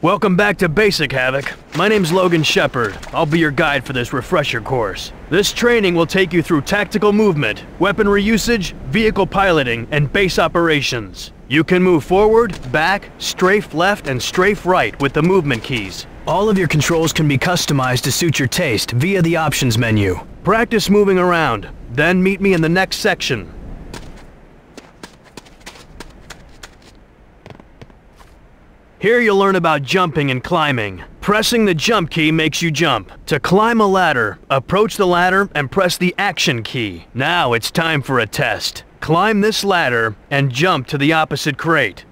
Welcome back to Basic Havoc. My name's Logan Sheppard. I'll be your guide for this refresher course. This training will take you through tactical movement, weaponry usage, vehicle piloting, and base operations. You can move forward, back, strafe left, and strafe right with the movement keys. All of your controls can be customized to suit your taste via the options menu. Practice moving around, then meet me in the next section. Here you'll learn about jumping and climbing. Pressing the jump key makes you jump. To climb a ladder, approach the ladder and press the action key. Now it's time for a test. Climb this ladder and jump to the opposite crate.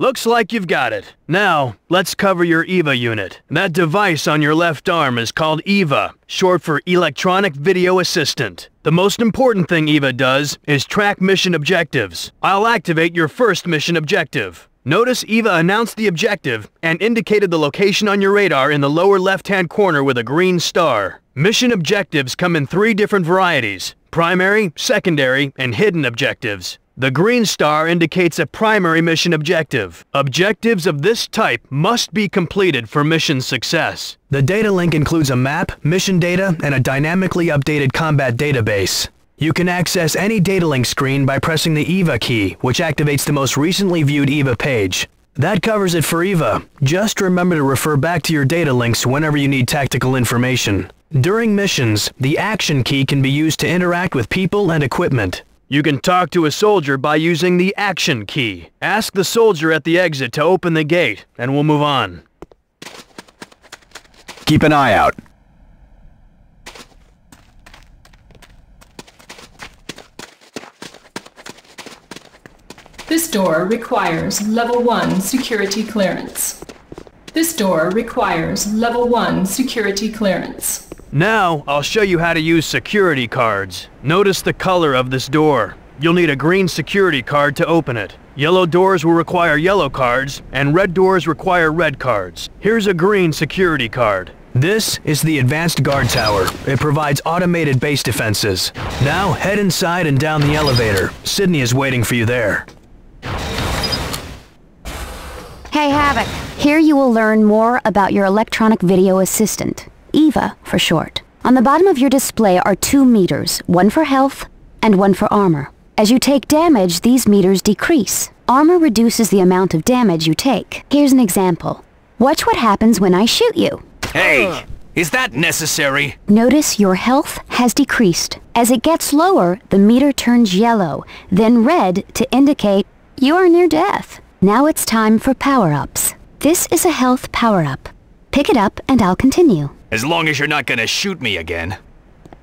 Looks like you've got it. Now, let's cover your EVA unit. That device on your left arm is called EVA, short for Electronic Video Assistant. The most important thing EVA does is track mission objectives. I'll activate your first mission objective. Notice EVA announced the objective and indicated the location on your radar in the lower left-hand corner with a green star. Mission objectives come in three different varieties, primary, secondary, and hidden objectives. The green star indicates a primary mission objective. Objectives of this type must be completed for mission success. The data link includes a map, mission data, and a dynamically updated combat database. You can access any data link screen by pressing the EVA key, which activates the most recently viewed EVA page. That covers it for EVA. Just remember to refer back to your data links whenever you need tactical information. During missions, the action key can be used to interact with people and equipment. You can talk to a soldier by using the action key. Ask the soldier at the exit to open the gate, and we'll move on. Keep an eye out. This door requires level 1 security clearance. This door requires level 1 security clearance. Now, I'll show you how to use security cards. Notice the color of this door. You'll need a green security card to open it. Yellow doors will require yellow cards, and red doors require red cards. Here's a green security card. This is the Advanced Guard Tower. It provides automated base defenses. Now, head inside and down the elevator. Sydney is waiting for you there. Hey Havoc, here you will learn more about your electronic video assistant. EVA for short. On the bottom of your display are two meters, one for health and one for armor. As you take damage, these meters decrease. Armor reduces the amount of damage you take. Here's an example. Watch what happens when I shoot you. Hey! Is that necessary? Notice your health has decreased. As it gets lower, the meter turns yellow, then red to indicate you are near death. Now it's time for power-ups. This is a health power-up. Pick it up and I'll continue. As long as you're not gonna shoot me again.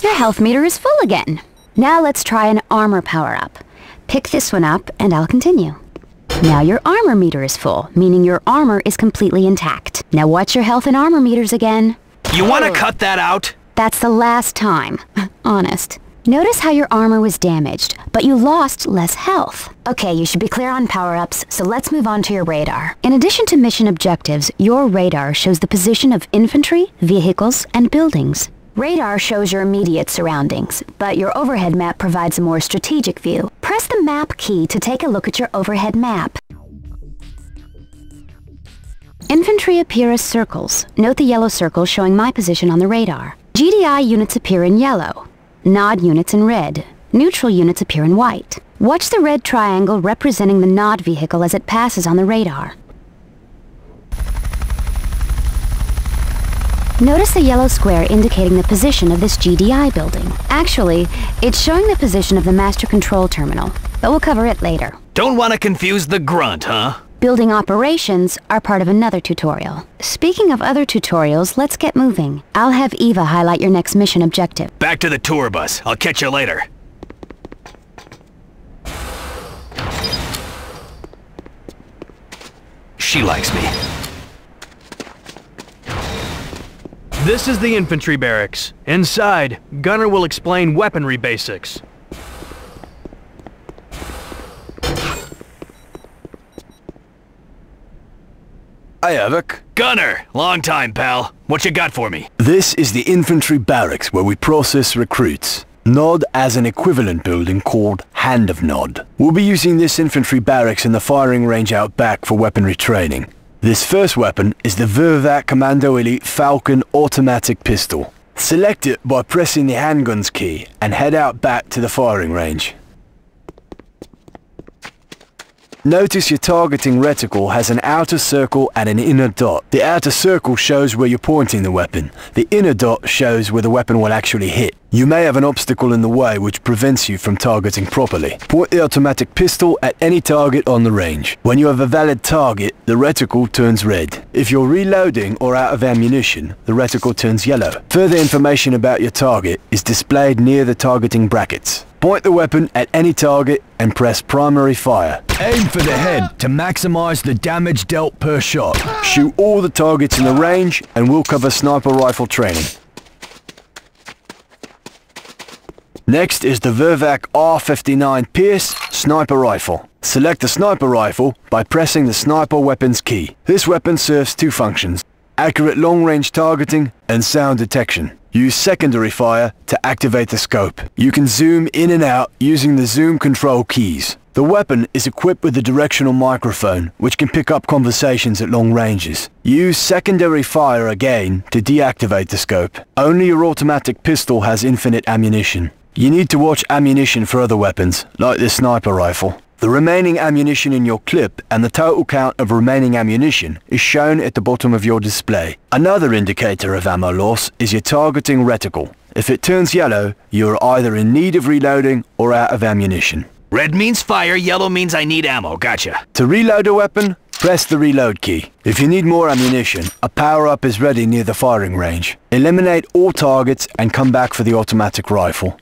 Your health meter is full again. Now let's try an armor power-up. Pick this one up and I'll continue. Now your armor meter is full, meaning your armor is completely intact. Now watch your health and armor meters again. You wanna cut that out? That's the last time. Honest. Notice how your armor was damaged, but you lost less health. Okay, you should be clear on power-ups, so let's move on to your radar. In addition to mission objectives, your radar shows the position of infantry, vehicles, and buildings. Radar shows your immediate surroundings, but your overhead map provides a more strategic view. Press the map key to take a look at your overhead map. Infantry appear as circles. Note the yellow circle showing my position on the radar. GDI units appear in yellow. Nod units in red. Neutral units appear in white. Watch the red triangle representing the nod vehicle as it passes on the radar. Notice the yellow square indicating the position of this GDI building. Actually, it's showing the position of the master control terminal, but we'll cover it later. Don't wanna confuse the grunt, huh? Building operations are part of another tutorial. Speaking of other tutorials, let's get moving. I'll have Eva highlight your next mission objective. Back to the tour bus. I'll catch you later. She likes me. This is the infantry barracks. Inside, Gunner will explain weaponry basics. Hi, Havoc. Gunner! Long time, pal. What you got for me? This is the infantry barracks where we process recruits. Nod has an equivalent building called Hand of Nod. We'll be using this infantry barracks in the firing range out back for weaponry training. This first weapon is the Vervac Commando Elite Falcon automatic pistol. Select it by pressing the handguns key and head out back to the firing range. Notice your targeting reticle has an outer circle and an inner dot. The outer circle shows where you're pointing the weapon. The inner dot shows where the weapon will actually hit. You may have an obstacle in the way which prevents you from targeting properly. Point the automatic pistol at any target on the range. When you have a valid target, the reticle turns red. If you're reloading or out of ammunition, the reticle turns yellow. Further information about your target is displayed near the targeting brackets. Point the weapon at any target and press primary fire. Aim for the head to maximize the damage dealt per shot. Shoot all the targets in the range and we'll cover sniper rifle training. Next is the Vervac R59 Pierce Sniper Rifle. Select the sniper rifle by pressing the sniper weapons key. This weapon serves two functions, accurate long-range targeting and sound detection. Use secondary fire to activate the scope. You can zoom in and out using the zoom control keys. The weapon is equipped with a directional microphone, which can pick up conversations at long ranges. Use secondary fire again to deactivate the scope. Only your automatic pistol has infinite ammunition. You need to watch ammunition for other weapons, like this sniper rifle. The remaining ammunition in your clip and the total count of remaining ammunition is shown at the bottom of your display. Another indicator of ammo loss is your targeting reticle. If it turns yellow, you're either in need of reloading or out of ammunition. Red means fire, yellow means I need ammo. Gotcha. To reload a weapon, press the reload key. If you need more ammunition, a power-up is ready near the firing range. Eliminate all targets and come back for the automatic rifle.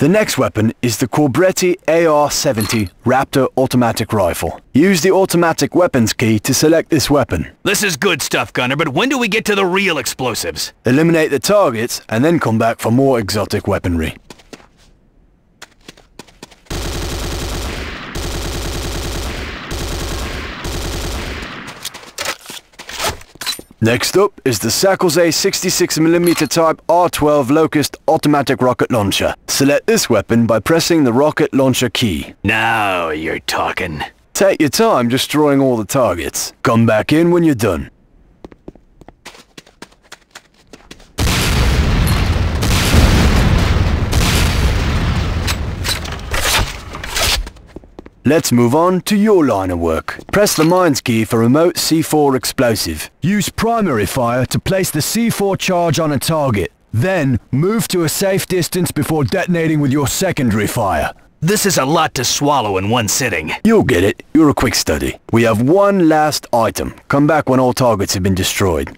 The next weapon is the Corbretti AR-70 Raptor automatic rifle. Use the automatic weapons key to select this weapon. This is good stuff, Gunner, but when do we get to the real explosives? Eliminate the targets and then come back for more exotic weaponry. Next up is the Sakolze 66mm Type R12 Locust automatic rocket launcher. Select this weapon by pressing the rocket launcher key. Now you're talking. Take your time destroying all the targets. Come back in when you're done. Let's move on to your line of work. Press the mines key for remote C4 explosive. Use primary fire to place the C4 charge on a target. Then, move to a safe distance before detonating with your secondary fire. This is a lot to swallow in one sitting. You'll get it. You're a quick study. We have one last item. Come back when all targets have been destroyed.